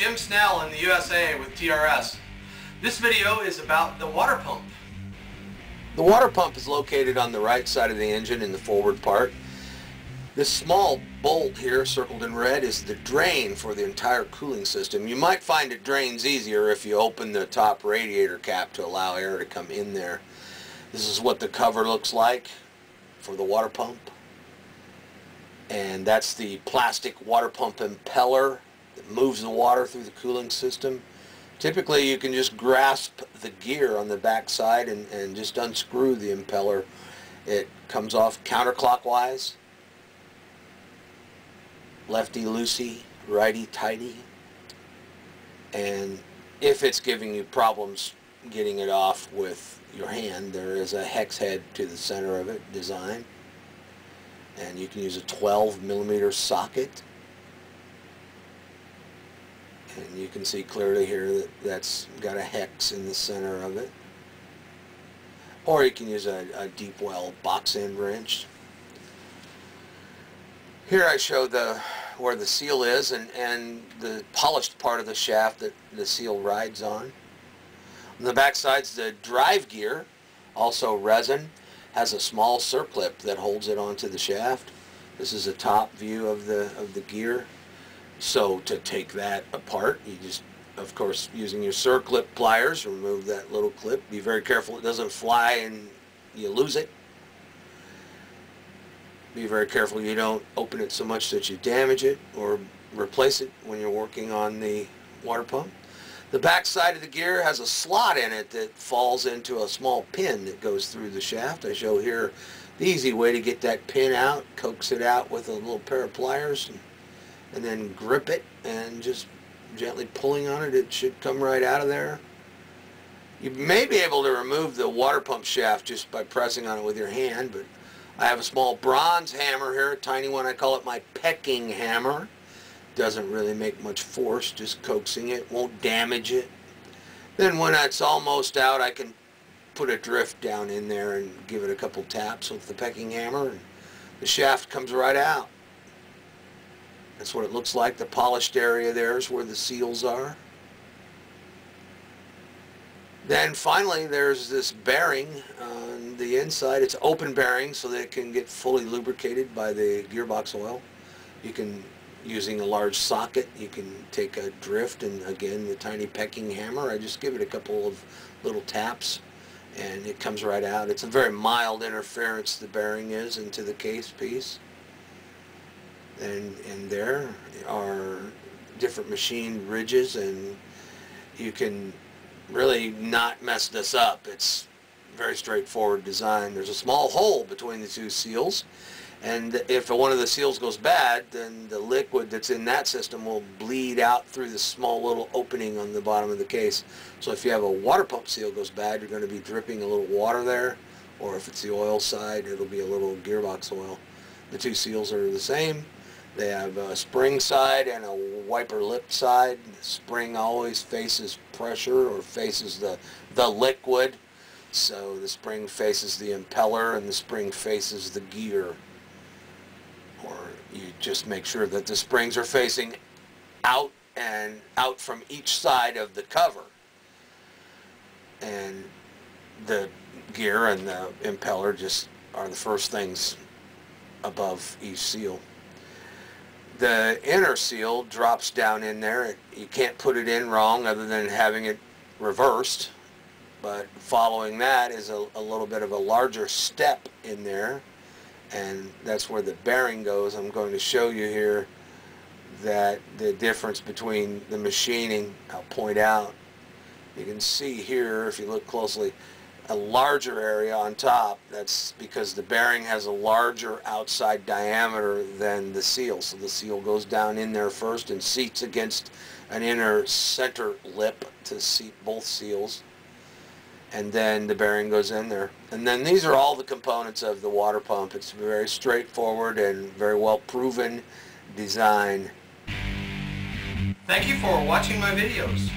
Jim Snell in the USA with TRS. This video is about the water pump. The water pump is located on the right side of the engine in the forward part. This small bolt here, circled in red, is the drain for the entire cooling system. You might find it drains easier if you open the top radiator cap to allow air to come in there. This is what the cover looks like for the water pump. And that's the plastic water pump impeller moves the water through the cooling system. Typically you can just grasp the gear on the back side and, and just unscrew the impeller. It comes off counterclockwise lefty loosey, righty tighty. And if it's giving you problems getting it off with your hand, there is a hex head to the center of it design. And you can use a 12 millimeter socket. And you can see clearly here that that's got a hex in the center of it. Or you can use a, a deep well box end wrench. Here I show the where the seal is and, and the polished part of the shaft that the seal rides on. On the back side's the drive gear, also resin, has a small circlip that holds it onto the shaft. This is a top view of the of the gear. So to take that apart, you just, of course, using your circlip pliers, remove that little clip. Be very careful it doesn't fly and you lose it be very careful you don't open it so much that you damage it or replace it when you're working on the water pump. The back side of the gear has a slot in it that falls into a small pin that goes through the shaft. I show here the easy way to get that pin out, coax it out with a little pair of pliers and, and then grip it and just gently pulling on it, it should come right out of there. You may be able to remove the water pump shaft just by pressing on it with your hand, but I have a small bronze hammer here, a tiny one. I call it my pecking hammer. Doesn't really make much force, just coaxing it, won't damage it. Then when it's almost out, I can put a drift down in there and give it a couple taps with the pecking hammer and the shaft comes right out. That's what it looks like. The polished area there is where the seals are. Then finally there's this bearing on the inside. It's open bearing so that it can get fully lubricated by the gearbox oil. You can, using a large socket, you can take a drift and again the tiny pecking hammer. I just give it a couple of little taps and it comes right out. It's a very mild interference the bearing is into the case piece. And, and there are different machine ridges and you can really not mess this up. It's very straightforward design. There's a small hole between the two seals and if one of the seals goes bad then the liquid that's in that system will bleed out through the small little opening on the bottom of the case. So if you have a water pump seal goes bad you're going to be dripping a little water there or if it's the oil side it'll be a little gearbox oil. The two seals are the same. They have a spring side and a wiper lip side. Spring always faces pressure or faces the, the liquid. So the spring faces the impeller and the spring faces the gear. Or you just make sure that the springs are facing out and out from each side of the cover. And the gear and the impeller just are the first things above each seal the inner seal drops down in there. You can't put it in wrong other than having it reversed. But following that is a, a little bit of a larger step in there. And that's where the bearing goes. I'm going to show you here that the difference between the machining, I'll point out. You can see here, if you look closely, a larger area on top. That's because the bearing has a larger outside diameter than the seal. So the seal goes down in there first and seats against an inner center lip to seat both seals. And then the bearing goes in there. And then these are all the components of the water pump. It's a very straightforward and very well proven design. Thank you for watching my videos.